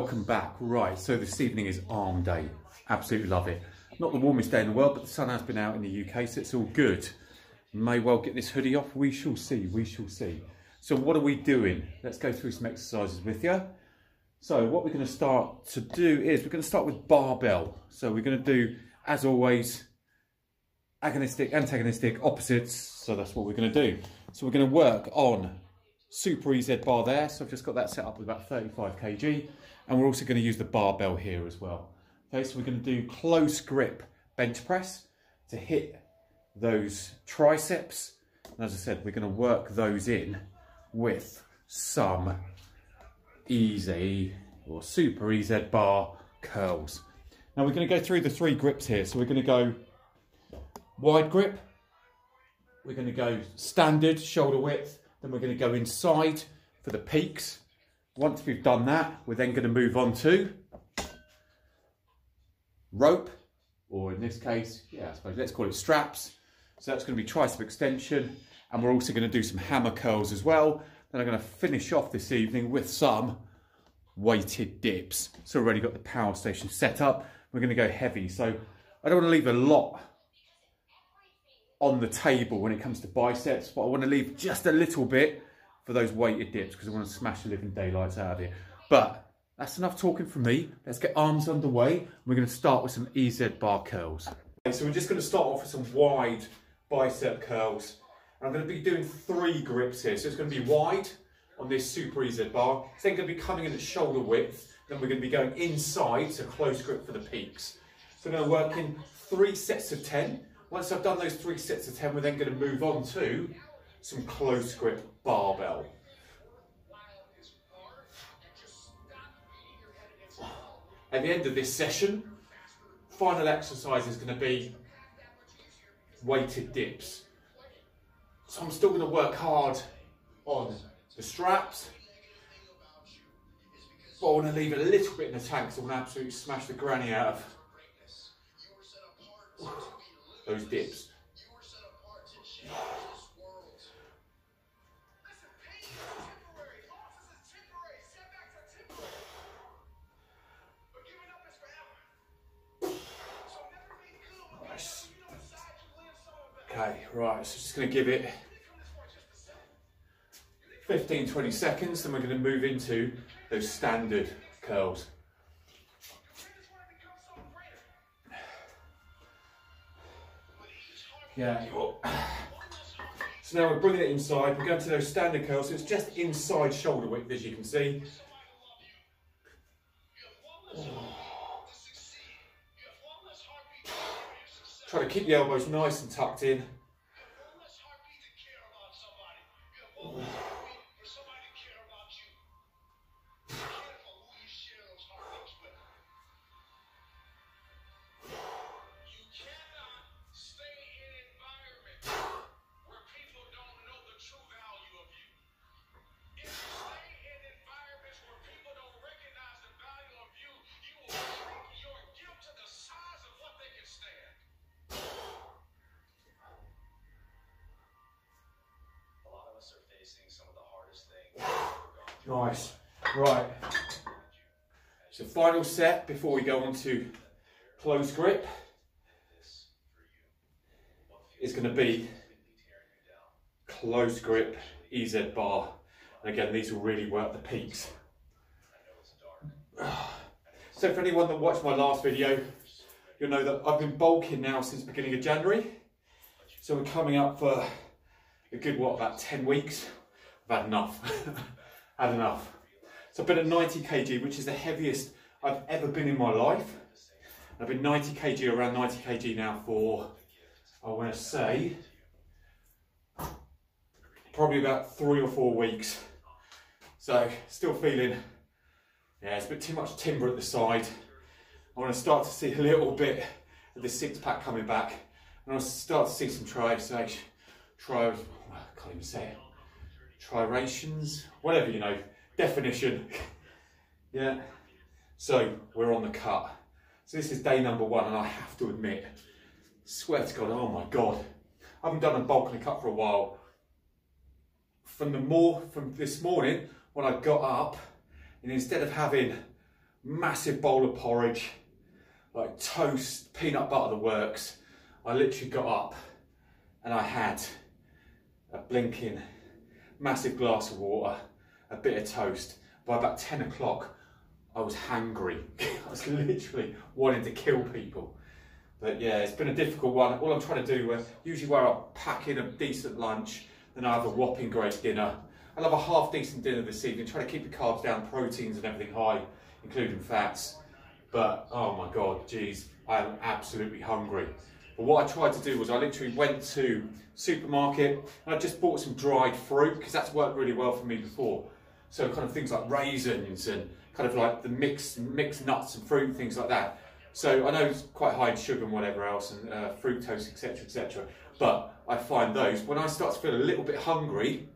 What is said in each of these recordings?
welcome back. Right, so this evening is arm day. Absolutely love it. Not the warmest day in the world, but the sun has been out in the UK, so it's all good. May well get this hoodie off. We shall see, we shall see. So what are we doing? Let's go through some exercises with you. So what we're going to start to do is we're going to start with barbell. So we're going to do, as always, agonistic, antagonistic, opposites. So that's what we're going to do. So we're going to work on super EZ bar there. So I've just got that set up with about 35 kg. And we're also going to use the barbell here as well. Okay, so we're going to do close grip bench press to hit those triceps. And as I said, we're going to work those in with some EZ or super EZ bar curls. Now we're going to go through the three grips here. So we're going to go wide grip, we're going to go standard shoulder width, then we're going to go inside for the peaks. Once we've done that, we're then going to move on to rope, or in this case, yeah, I suppose let's call it straps. So that's going to be tricep extension, and we're also going to do some hammer curls as well. Then I'm going to finish off this evening with some weighted dips. So already got the power station set up. We're going to go heavy. So I don't want to leave a lot on the table when it comes to biceps, but I want to leave just a little bit for those weighted dips because I want to smash the living daylights out of here. But that's enough talking from me. Let's get arms underway. We're going to start with some EZ bar curls. Okay, so we're just going to start off with some wide bicep curls. And I'm going to be doing three grips here. So it's going to be wide on this super EZ bar. It's then going to be coming in at shoulder width. Then we're going to be going inside, so close grip for the peaks. So we're going to work in three sets of 10. Once I've done those three sets of 10, we're then going to move on to some close grip barbell. At the end of this session, final exercise is going to be weighted dips. So I'm still going to work hard on the straps, but I want to leave a little bit in the tank so I want to absolutely smash the granny out of those dips. Okay, right, so just going to give it 15 20 seconds, then we're going to move into those standard curls. Yeah. So now we're bringing it inside. We're going to those standard curls. So it's just inside shoulder width, as you can see. Keep the elbows nice and tucked in. Nice. Right. So final set before we go on to close grip is going to be close grip EZ bar. And again, these will really work the peaks. So for anyone that watched my last video, you'll know that I've been bulking now since beginning of January. So we're coming up for a good, what, about 10 weeks. I've had enough. had enough. So I've been at 90 kg, which is the heaviest I've ever been in my life. I've been 90 kg, around 90 kg now for, I want to say, probably about three or four weeks. So still feeling, yeah, it's a bit too much timber at the side. I want to start to see a little bit of the six pack coming back. And I want to start to see some tries, try, I can't even say it Trirations, whatever you know, definition. yeah. So we're on the cut. So this is day number one, and I have to admit, swear to God, oh my God, I haven't done a bulk and a cut for a while. From the more from this morning when I got up, and instead of having massive bowl of porridge, like toast, peanut butter, the works. I literally got up and I had a blinking massive glass of water, a bit of toast. By about 10 o'clock, I was hungry. I was literally wanting to kill people. But yeah, it's been a difficult one. All I'm trying to do, uh, usually where I pack in a decent lunch, then I have a whopping great dinner. I'll have a half decent dinner this evening, try to keep the carbs down, proteins and everything high, including fats. But oh my God, geez, I am absolutely hungry. But what I tried to do was I literally went to supermarket and I just bought some dried fruit because that's worked really well for me before. So kind of things like raisins and kind of like the mixed mixed nuts and fruit, things like that. So I know it's quite high in sugar and whatever else, and uh, fructose, etc., etc. But I find those when I start to feel a little bit hungry,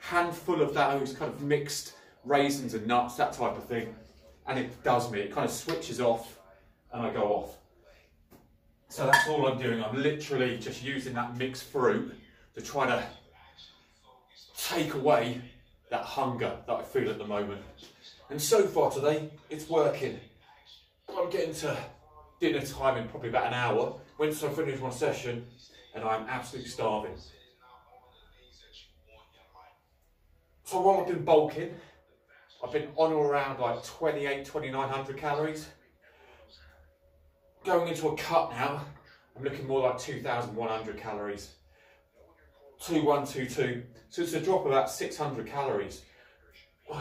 handful of those kind of mixed raisins and nuts, that type of thing, and it does me. It kind of switches off, and I go off. So that's all I'm doing. I'm literally just using that mixed fruit to try to take away that hunger that I feel at the moment. And so far today, it's working. I'm getting to dinner time in probably about an hour. Once I finish my session, and I'm absolutely starving. So while I've been bulking, I've been on or around like 28, 2900 calories. Going into a cut now, I'm looking more like 2100 calories. 2122. So it's a drop of about 600 calories.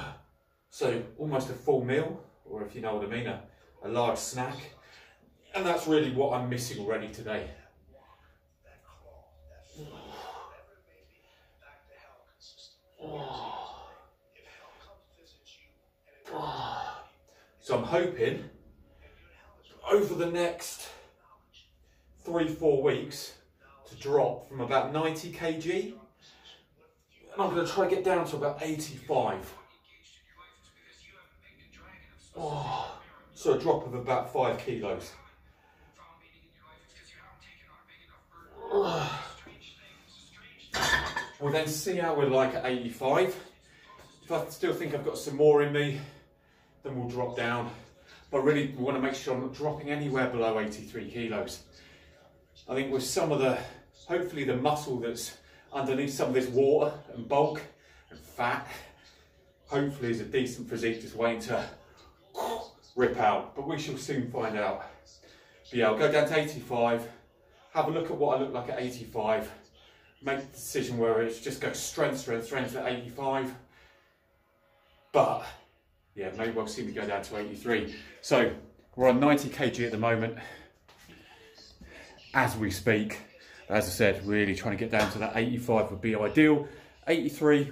So almost a full meal, or if you know what I mean, a, a large snack. And that's really what I'm missing already today. So I'm hoping over the next three, four weeks to drop from about 90 kg. And I'm going to try to get down to about 85. Oh, so a drop of about five kilos. We'll then see how we're like at 85. If I still think I've got some more in me, then we'll drop down. But really, we want to make sure I'm not dropping anywhere below 83 kilos. I think with some of the, hopefully the muscle that's underneath some of this water and bulk and fat, hopefully is a decent physique just waiting to rip out. But we shall soon find out. But yeah, I'll go down to 85, have a look at what I look like at 85, make the decision where it's just go strength, strength, strength at 85. But yeah, maybe we'll see me go down to 83. So we're on 90 kg at the moment as we speak. As I said, really trying to get down to that 85 would be ideal. 83,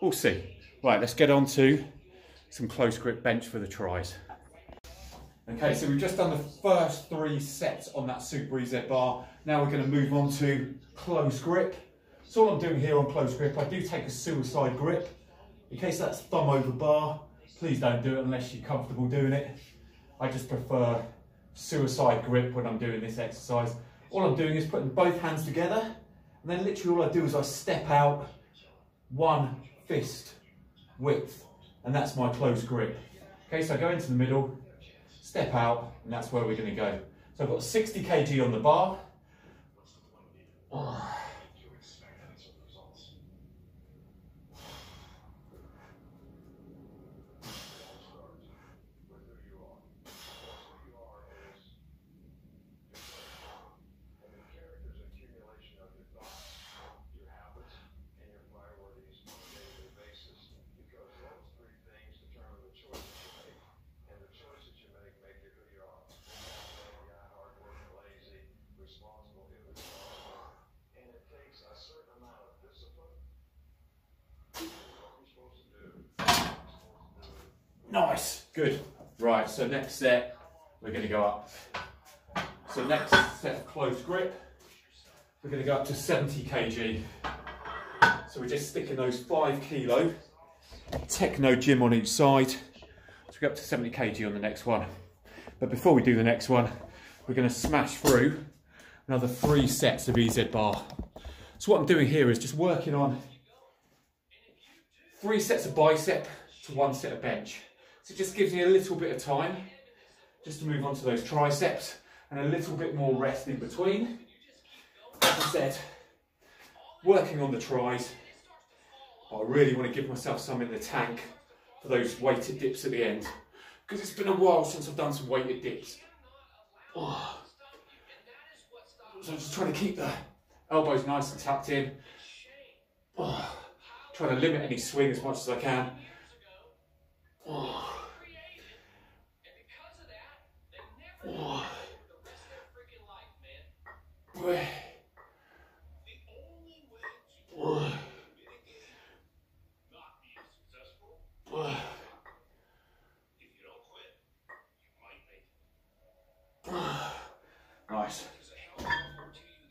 we'll see. Right, let's get on to some close grip bench for the tries. Okay, so we've just done the first three sets on that Super EZ bar. Now we're going to move on to close grip. So all I'm doing here on close grip, I do take a suicide grip. In case that's thumb over bar, please don't do it unless you're comfortable doing it. I just prefer suicide grip when I'm doing this exercise. All I'm doing is putting both hands together and then literally all I do is I step out one fist width and that's my close grip. Okay, so I go into the middle, step out and that's where we're going to go. So I've got 60 kg on the bar. Oh. Nice, good. Right, so next set, we're gonna go up. So next set of close grip, we're gonna go up to 70 kg. So we're just sticking those five kilo Technogym on each side. So we go up to 70 kg on the next one. But before we do the next one, we're gonna smash through another three sets of EZ bar. So what I'm doing here is just working on three sets of bicep to one set of bench. So it just gives me a little bit of time just to move on to those triceps and a little bit more rest in between. As I said, working on the tries, I really want to give myself some in the tank for those weighted dips at the end because it's been a while since I've done some weighted dips. Oh. So I'm just trying to keep the elbows nice and tucked in. Oh. Trying to limit any swing as much as I can. Oh. Nice.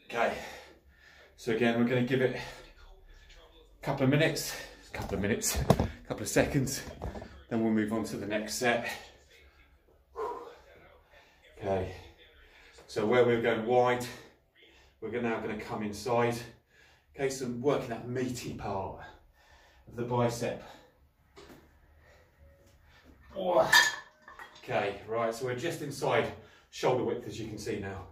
Okay. So again, we're going to give it a couple of minutes, a couple of minutes, a couple of seconds, then we'll move on to the next set. Okay. So where we're going wide, we're now going to come inside. Okay, so I'm working that meaty part of the bicep. Oh. Okay, right, so we're just inside shoulder width as you can see now.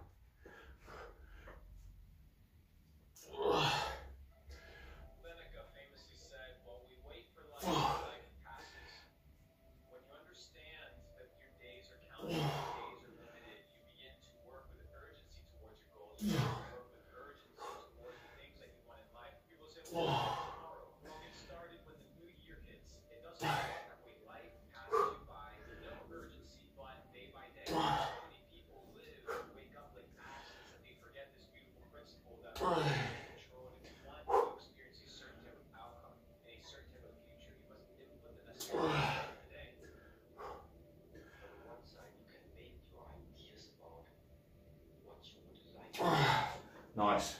Nice.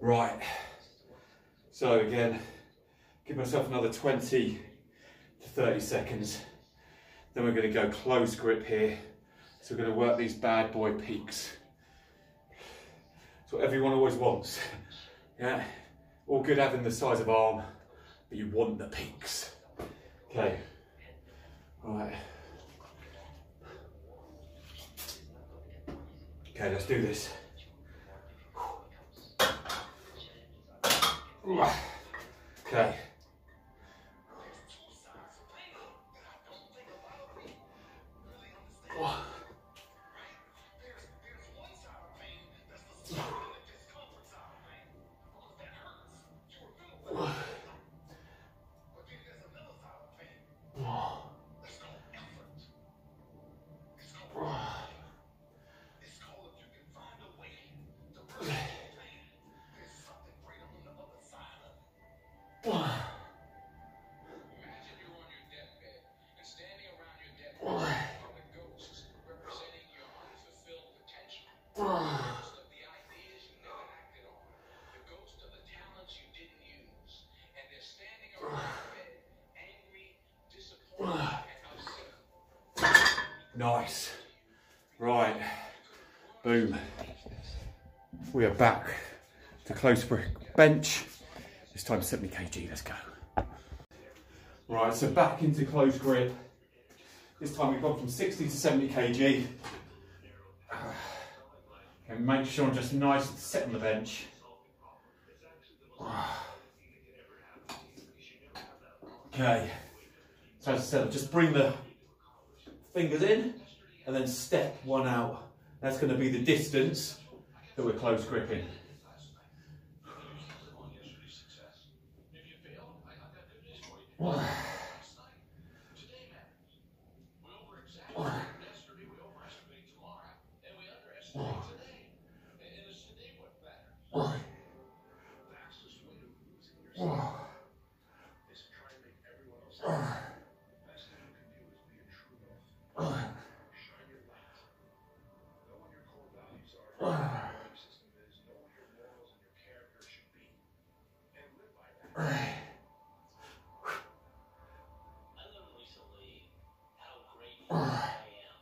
Right. So again, give myself another 20 to 30 seconds. Then we're going to go close grip here. So we're going to work these bad boy peaks. It's what everyone always wants. Yeah, all good having the size of arm, but you want the peaks. Okay, all right. Okay, let's do this. Okay. Nice. Right. Boom. We are back to close grip bench. This time 70 kg, let's go. Right, so back into close grip. This time we've gone from 60 to 70 kg. And make sure I'm just nice and set on the bench. Okay, so as I said, just bring the fingers in and then step one out. That's going to be the distance that we're close gripping. One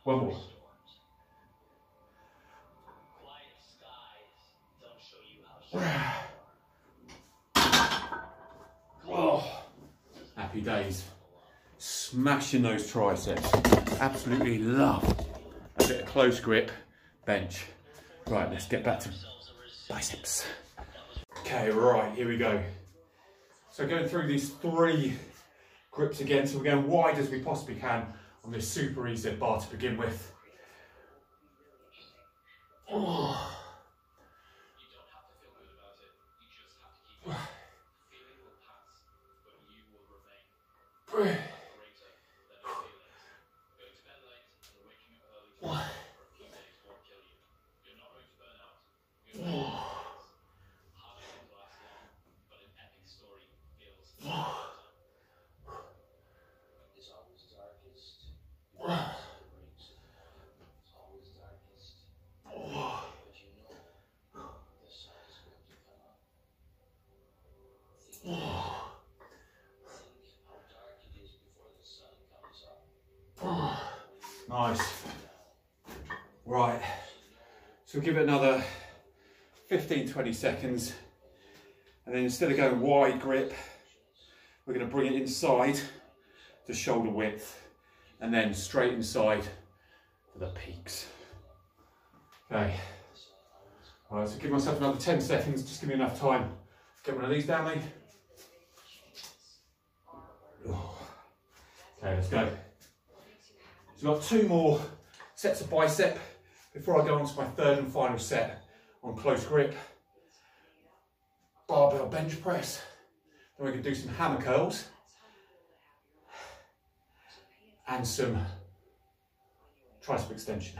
more. Oh, happy days. Smashing those triceps. Absolutely love a bit of close grip bench. Right, let's get back to biceps. Okay, right, here we go. So going through these three grips again, so we're going wide as we possibly can on this super EZ bar to begin with. Oh. Nice. Right, so we'll give it another 15, 20 seconds. And then instead of going wide grip, we're gonna bring it inside to shoulder width and then straight inside for the peaks. Okay. All right, so give myself another 10 seconds, just give me enough time. Get one of these down, mate. Okay, let's go. So we've got two more sets of bicep before I go on to my third and final set on close grip. Barbell bench press. Then we can do some hammer curls and some tricep extension.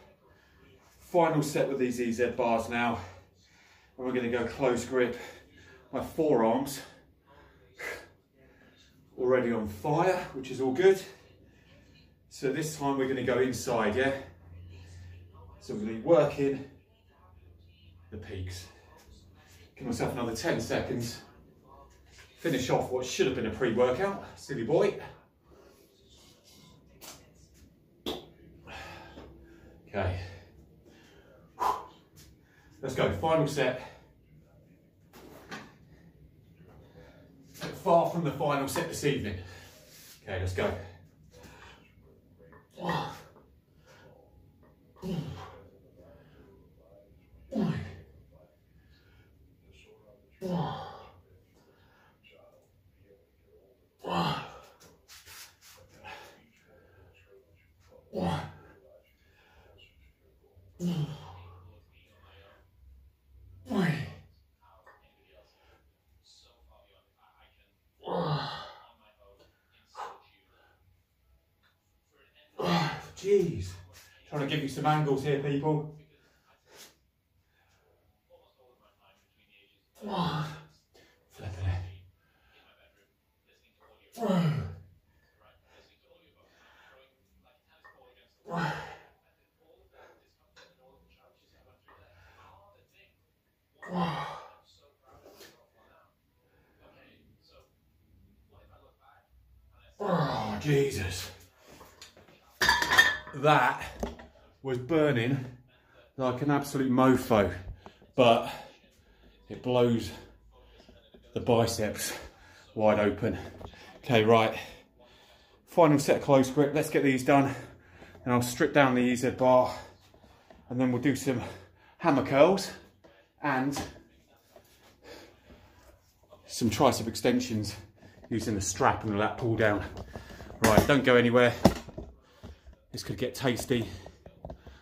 final set with these EZ bars now. And we're gonna go close grip. My forearms already on fire, which is all good. So this time we're gonna go inside, yeah? So we're gonna be working the peaks. Give myself another 10 seconds. Finish off what should have been a pre-workout, silly boy. Okay. Let's go, final set. Far from the final set this evening. Okay, let's go. Jeez. Trying to give you some angles here, people. Flipping it. Oh, Jesus that was burning like an absolute mofo, but it blows the biceps wide open. Okay, right, final set of close grip. Let's get these done and I'll strip down the EZ bar and then we'll do some hammer curls and some tricep extensions using the strap and the lat pull down. Right, don't go anywhere. This could get tasty.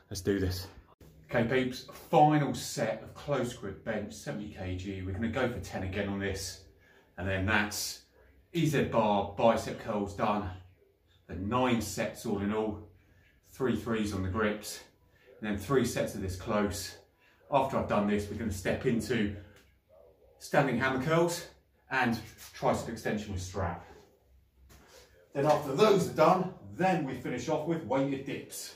Let's do this. Okay peeps, final set of close grip bench, 70 kg. We're gonna go for 10 again on this. And then that's EZ bar, bicep curls done. the nine sets all in all, three threes on the grips, and then three sets of this close. After I've done this, we're going to step into standing hammer curls and tricep extension with strap. Then after those are done, then we finish off with weighted dips.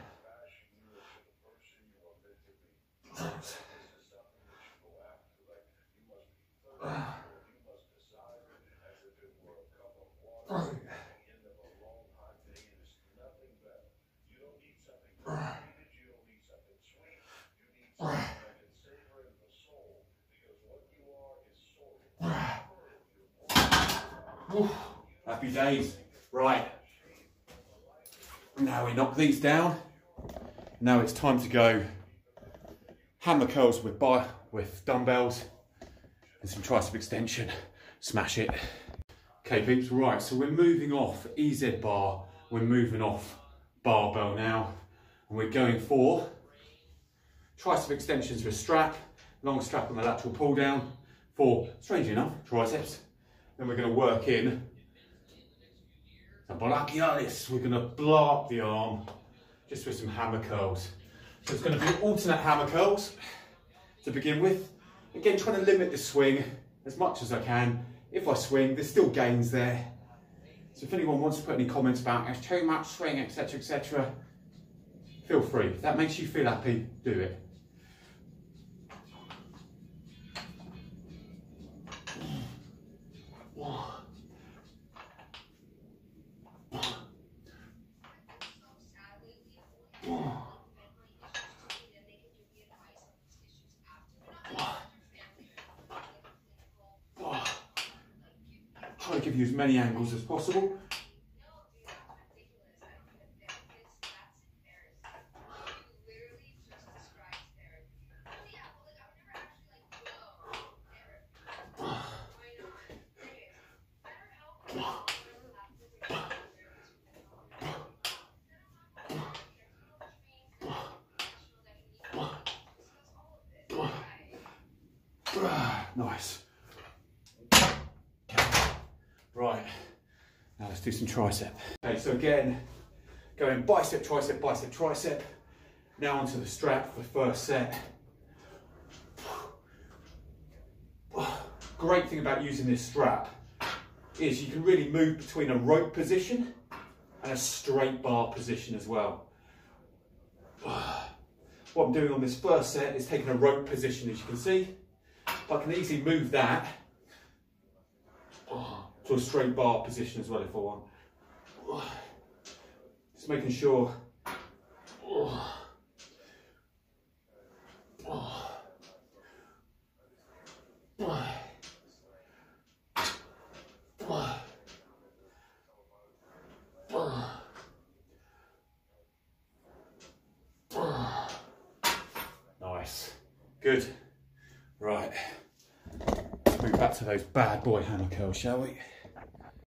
Happy days. Right. Now we knock these down. Now it's time to go hammer curls with bar with dumbbells and some tricep extension. Smash it. Okay, peeps, right, so we're moving off EZ bar, we're moving off barbell now, and we're going for tricep extensions with strap, long strap on the lateral pull down for, strangely enough, triceps. Then we're gonna work in the brachialis. We're gonna blow up the arm just with some hammer curls. So it's gonna be alternate hammer curls to begin with. Again, trying to limit the swing as much as I can. If I swing, there's still gains there. So if anyone wants to put any comments about it's too much swing, etc., etc., feel free. If that makes you feel happy, do it. Give you as many angles as possible. Nice. Right, now let's do some tricep. Okay, so again, going bicep, tricep, bicep, tricep. Now onto the strap for the first set. Great thing about using this strap is you can really move between a rope position and a straight bar position as well. What I'm doing on this first set is taking a rope position as you can see. I can easily move that to a straight bar position as well if I want. Just making sure. Nice. Good. Right. Move back to those bad boy hammer curls, shall we?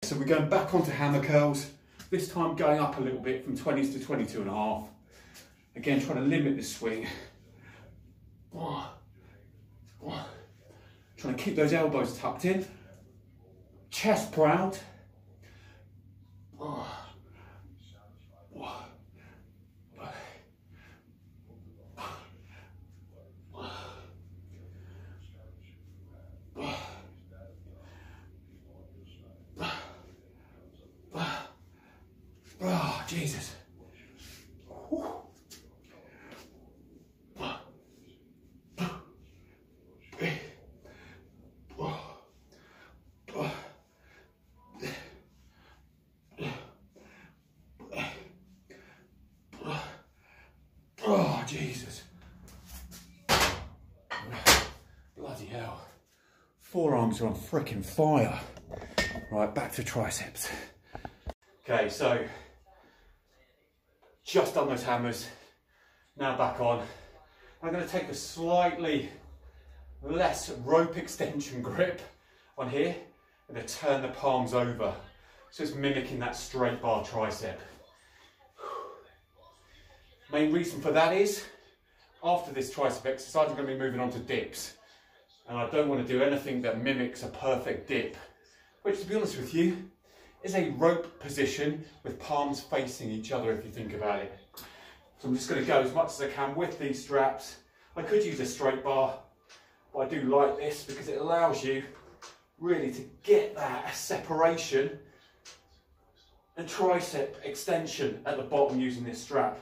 So we're going back onto hammer curls, this time going up a little bit from 20s to 22 and a half. Again, trying to limit the swing. Trying to keep those elbows tucked in. Chest proud. Oh, Jesus. Oh, Jesus. Bloody hell. Forearms are on freaking fire. Right, back to triceps. Okay, so just done those hammers. Now back on. I'm going to take a slightly less rope extension grip on here and then turn the palms over. So it's mimicking that straight bar tricep. Main reason for that is after this tricep exercise, I'm to be moving on to dips. And I don't want to do anything that mimics a perfect dip, which to be honest with you, is a rope position with palms facing each other if you think about it. So I'm just going to go as much as I can with these straps. I could use a straight bar, but I do like this because it allows you really to get that separation and tricep extension at the bottom using this strap.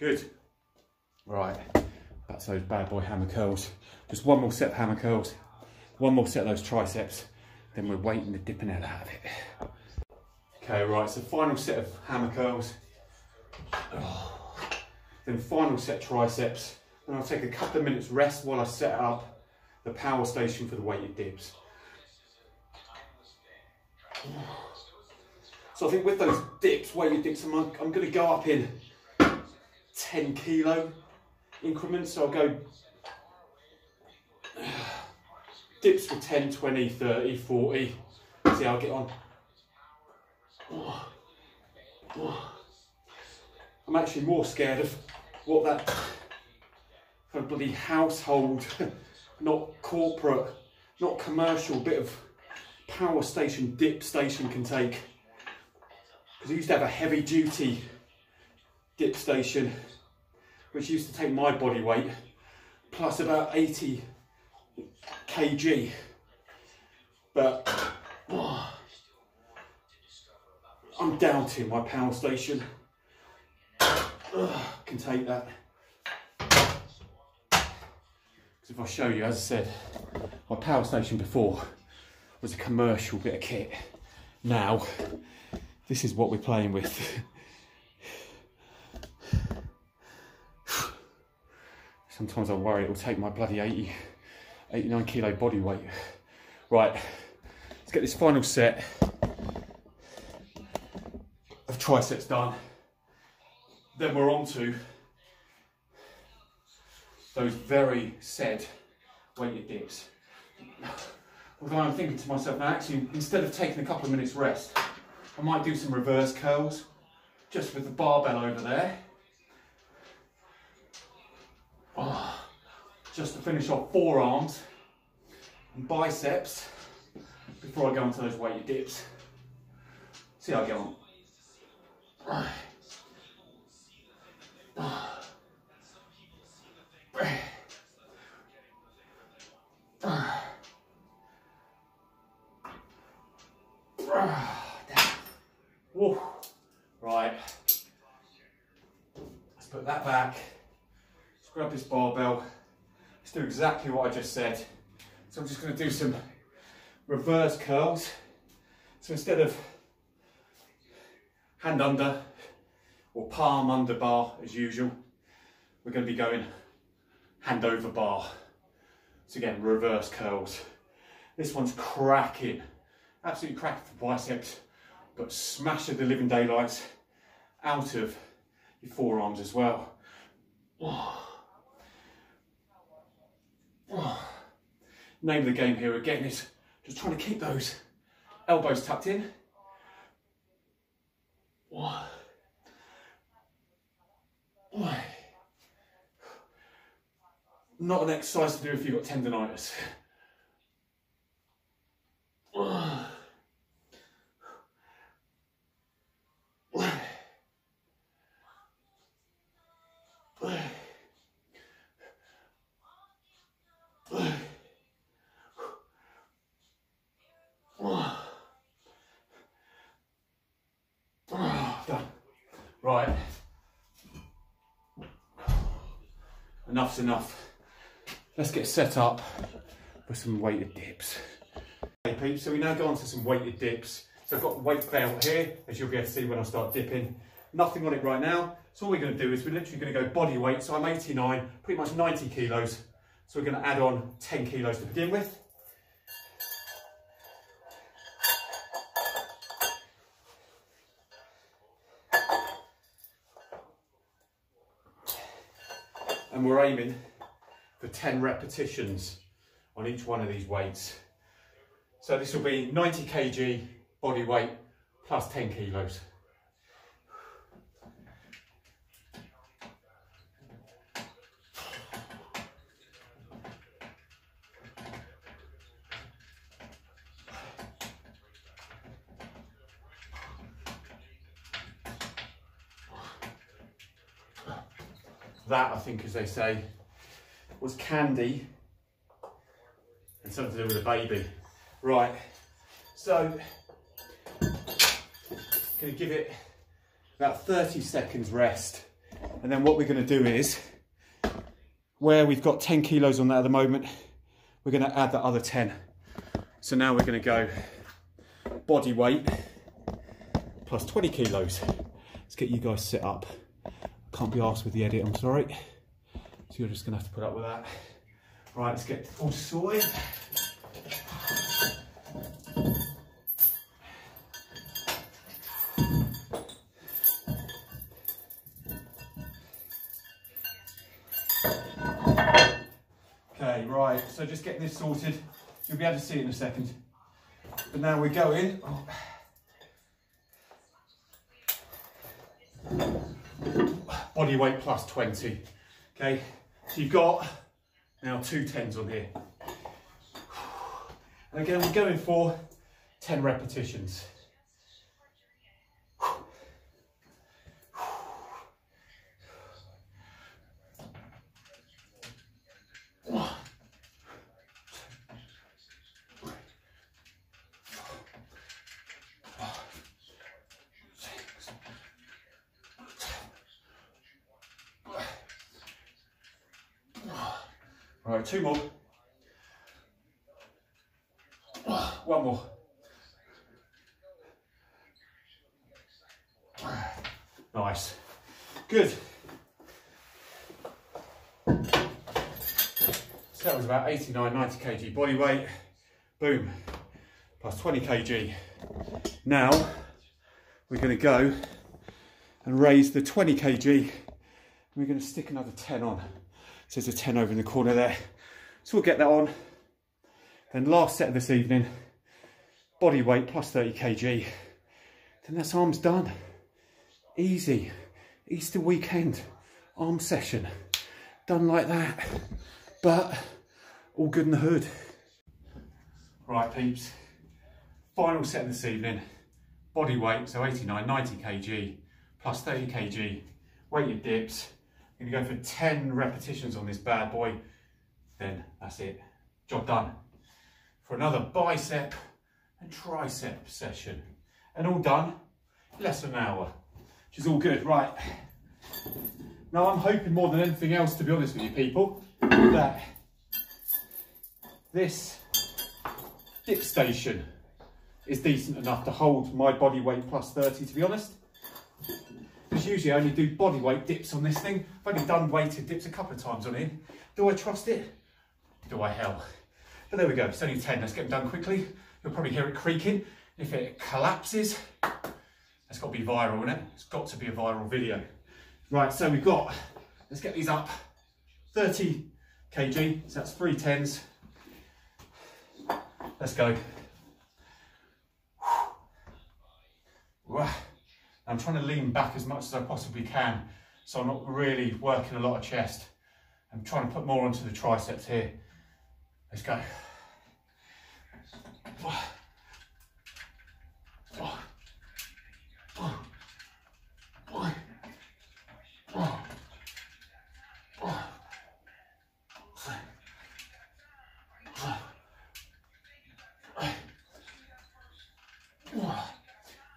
Good. Right, that's those bad boy hammer curls. Just one more set of hammer curls, one more set of those triceps, then we're waiting the dipping out of it. Okay, right, so final set of hammer curls. Then final set triceps. Then I'll take a couple of minutes rest while I set up the power station for the weighted dips. So I think with those dips, weighted dips, I'm, I'm going to go up in 10 kilo increments. So I'll go dips for 10, 20, 30, 40. See how I get on. I'm actually more scared of what that kind of bloody household, not corporate, not commercial bit of power station, dip station can take. Because I used to have a heavy duty dip station, which used to take my body weight, plus about 80 kg. But oh, I'm doubting my power station oh, can take that. Because if I show you, as I said, my power station before was a commercial bit of kit. Now, this is what we're playing with. Sometimes I worry it will take my bloody 80, 89 kilo body weight. Right, let's get this final set of triceps done. Then we're on to those very set weighted dips. Although I'm thinking to myself now, actually, instead of taking a couple of minutes rest, I might do some reverse curls just with the barbell over there. Oh, just to finish off forearms and biceps before I go into those weighted dips. See how I get on. Right. Let's put that back grab this barbell. Let's do exactly what I just said. So I'm just going to do some reverse curls. So instead of hand under or palm under bar as usual, we're going to be going hand over bar. So again, reverse curls. This one's cracking, absolutely cracking for biceps, but smashing the living daylights out of your forearms as well. Oh. Ah, name of the game here again is just trying to keep those elbows tucked in. Not an exercise to do if you've got tendonitis. Ah. Right. Enough's enough. Let's get set up for some weighted dips. peeps. So we now go on to some weighted dips. So I've got the weight belt here, as you'll be able to see when I start dipping. Nothing on it right now. So all we're going to do is we're literally going to go body weight. So I'm 89, pretty much 90 kilos. So we're going to add on 10 kilos to begin with. And we're aiming for 10 repetitions on each one of these weights. So this will be 90 kg body weight plus 10 kilos. That, I think, as they say, was candy and something to do with a baby. Right, so gonna give it about 30 seconds rest. And then what we're gonna do is, where we've got 10 kilos on that at the moment, we're gonna add the other 10. So now we're gonna go body weight plus 20 kilos. Let's get you guys set up. I can't be asked with the edit, I'm sorry. You're just gonna have to put up with that. Right, let's get all sorted. Okay, right, so just getting this sorted. You'll be able to see it in a second. But now we're going. Body weight plus 20. Okay, so you've got now two tens on here. And again, we're going for 10 repetitions. Right, two more. One more. Nice. Good. So that was about 89, 90 kg body weight. Boom. Plus 20 kg. Now we're going to go and raise the 20 kg. we're going to stick another 10 on. So there's a 10 over in the corner there. So we'll get that on. Then last set of this evening, body weight plus 30 kg. Then that's arms done. Easy. Easter weekend arm session. Done like that. But all good in the hood. Right peeps, final set this evening. Body weight, so 89, 90 kg, plus 30 kg, weighted dips, I'm gonna go for 10 repetitions on this bad boy. Then that's it, job done. For another bicep and tricep session. And all done, less than an hour, which is all good. Right, now I'm hoping more than anything else, to be honest with you people, that this dip station is decent enough to hold my body weight plus 30 to be honest because usually I only do body weight dips on this thing. I've only done weighted dips a couple of times on it. Do I trust it? Do I hell? But there we go, it's only 10, let's get them done quickly. You'll probably hear it creaking. If it collapses, that's got to be viral, isn't it? It's got to be a viral video. Right, so we've got, let's get these up. 30 kg, so that's three tens. Let's go. I'm trying to lean back as much as I possibly can so I'm not really working a lot of chest. I'm trying to put more onto the triceps here. Let's go.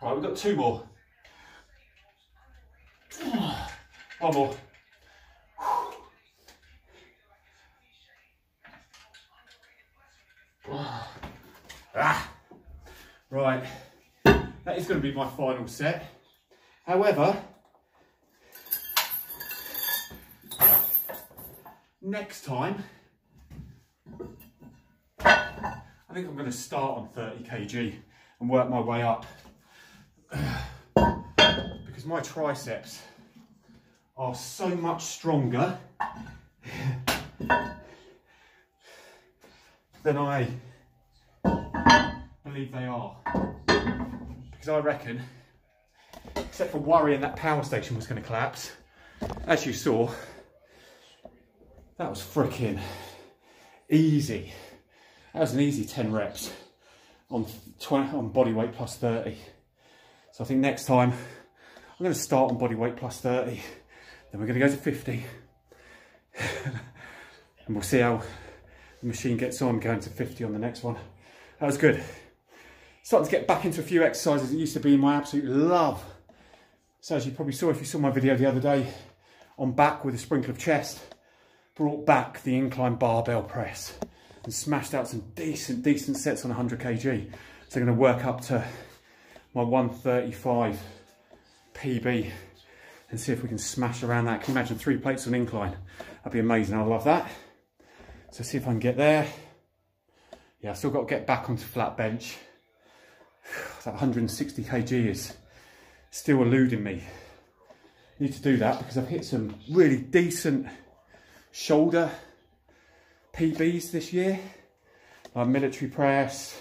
Right, we've got two more. One more. ah. Right, that is going to be my final set. However, next time, I think I'm going to start on 30 kg and work my way up because my triceps are so much stronger than I believe they are. Because I reckon, except for worrying that power station was going to collapse, as you saw, that was freaking easy. That was an easy 10 reps on 20, on body weight plus 30. So I think next time I'm going to start on body weight plus 30. Then we're going to go to 50. and we'll see how the machine gets on going to 50 on the next one. That was good. Starting to get back into a few exercises that used to be my absolute love. So as you probably saw if you saw my video the other day on back with a sprinkle of chest, brought back the incline barbell press and smashed out some decent, decent sets on 100 kg. So I'm going to work up to my 135 PB and see if we can smash around that. Can you imagine three plates on incline? That'd be amazing. I love that. So see if I can get there. Yeah, I still got to get back onto flat bench. That 160 kg is still eluding me. Need to do that because I've hit some really decent shoulder PBs this year. Like military press,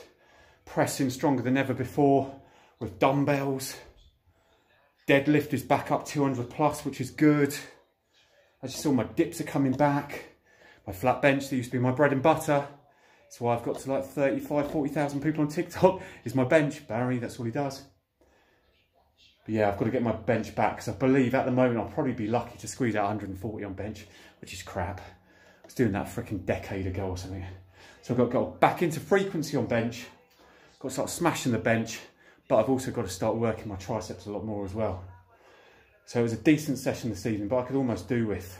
pressing stronger than ever before with dumbbells. Deadlift is back up 200 plus, which is good. As you saw, my dips are coming back. My flat bench that used to be my bread and butter. That's why I've got to like 35, 40,000 people on TikTok is my bench. Barry, that's all he does. But yeah, I've got to get my bench back because I believe at the moment I'll probably be lucky to squeeze out 140 on bench, which is crap. I was doing that freaking decade ago or something. So I've got to go back into frequency on bench. Got to start smashing the bench but I've also got to start working my triceps a lot more as well. So it was a decent session this evening, but I could almost do with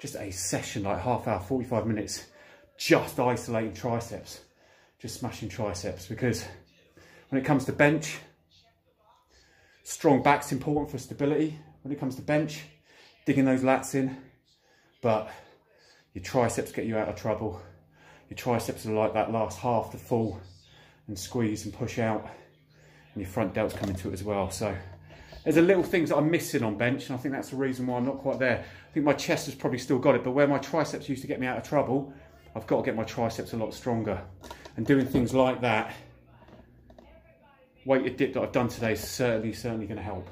just a session, like half hour, 45 minutes, just isolating triceps, just smashing triceps, because when it comes to bench, strong back's important for stability. When it comes to bench, digging those lats in, but your triceps get you out of trouble. Your triceps are like that last half to full and squeeze and push out and your front delt's coming to it as well. So there's a little things that I'm missing on bench, and I think that's the reason why I'm not quite there. I think my chest has probably still got it, but where my triceps used to get me out of trouble, I've got to get my triceps a lot stronger. And doing things like that, weighted dip that I've done today is certainly, certainly going to help.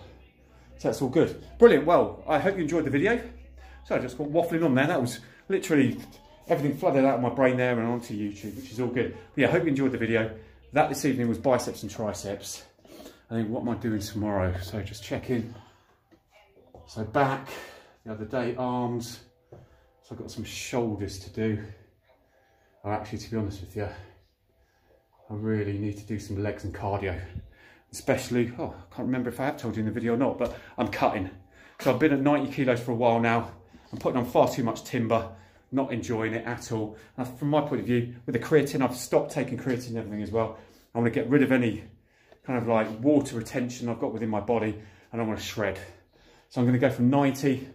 So that's all good. Brilliant. Well, I hope you enjoyed the video. So I just got waffling on there. That was literally everything flooded out of my brain there and onto YouTube, which is all good. But yeah, I hope you enjoyed the video. That this evening was biceps and triceps. Think what am I doing tomorrow? So just checking. So back, the other day, arms. So I've got some shoulders to do. Oh, actually, to be honest with you, I really need to do some legs and cardio. Especially, oh, I can't remember if I have told you in the video or not, but I'm cutting. So I've been at 90 kilos for a while now. I'm putting on far too much timber, not enjoying it at all. From my point of view, with the creatine, I've stopped taking creatine and everything as well. I want to get rid of any kind of like water retention I've got within my body and I want to shred. So I'm going to go from 90,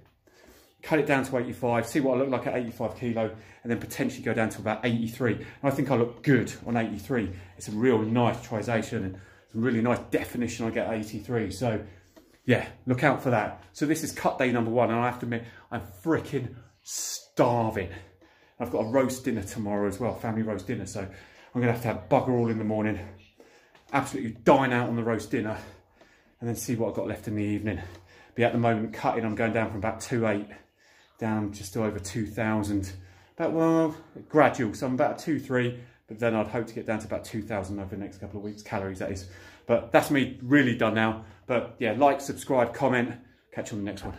cut it down to 85, see what I look like at 85 kilo, and then potentially go down to about 83. And I think I look good on 83. It's a real nice striation and some really nice definition I get at 83. So yeah, look out for that. So this is cut day number one, and I have to admit, I'm freaking starving. I've got a roast dinner tomorrow as well, family roast dinner. So I'm gonna have to have bugger all in the morning, absolutely dine out on the roast dinner and then see what I've got left in the evening. But at the moment, cutting, I'm going down from about 2.8 down just to over 2,000. About, well, gradual, so I'm about 2.3, but then I'd hope to get down to about 2,000 over the next couple of weeks, calories that is. But that's me really done now. But yeah, like, subscribe, comment, catch you on the next one.